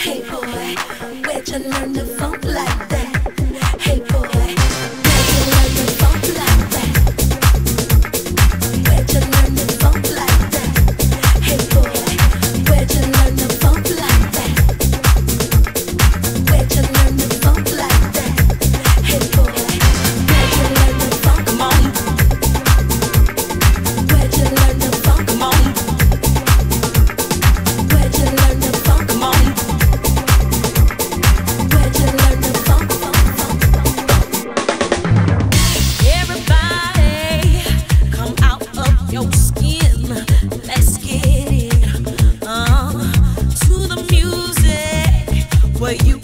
Hey boy, where'd you learn to funk like that? you